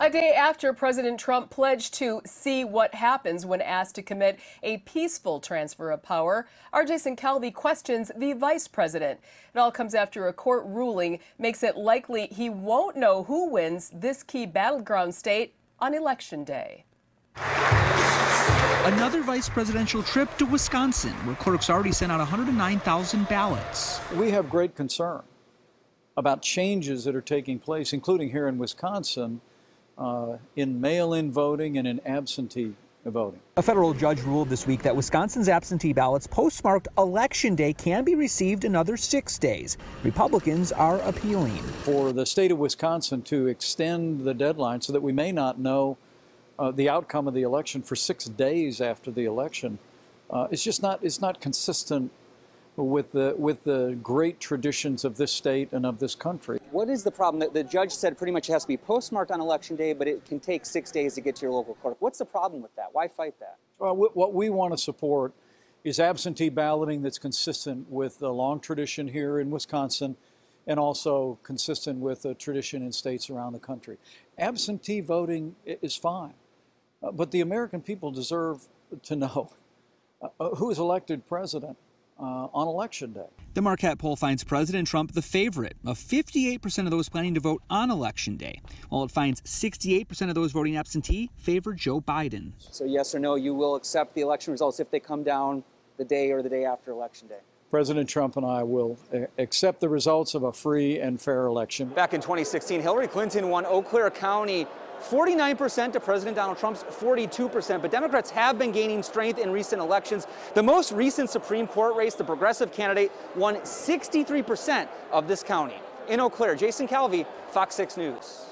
A day after President Trump pledged to see what happens when asked to commit a peaceful transfer of power, our Jason Calvi questions the vice president. It all comes after a court ruling makes it likely he won't know who wins this key battleground state on election day. Another vice presidential trip to Wisconsin, where clerks already sent out 109,000 ballots. We have great concern about changes that are taking place, including here in Wisconsin, in mail-in voting and in absentee voting. A federal judge ruled this week that Wisconsin's absentee ballots postmarked Election Day can be received another six days. Republicans are appealing. For the state of Wisconsin to extend the deadline so that we may not know uh, the outcome of the election for six days after the election, uh, it's just not, it's not consistent with the, with the great traditions of this state and of this country. What is the problem? The, the judge said pretty much it has to be postmarked on election day, but it can take six days to get to your local court. What's the problem with that? Why fight that? Well, what we want to support is absentee balloting that's consistent with the long tradition here in Wisconsin and also consistent with the tradition in states around the country. Absentee voting is fine, uh, but the American people deserve to know uh, who is elected president uh, on election day. The Marquette poll finds President Trump the favorite of 58% of those planning to vote on election day, while it finds 68% of those voting absentee favor Joe Biden. So, yes or no, you will accept the election results if they come down the day or the day after election day? President Trump and I will uh, accept the results of a free and fair election. Back in 2016, Hillary Clinton won Eau Claire County 49% to President Donald Trump's 42%. But Democrats have been gaining strength in recent elections. The most recent Supreme Court race, the progressive candidate won 63% of this county. In Eau Claire, Jason Calvi, Fox 6 News.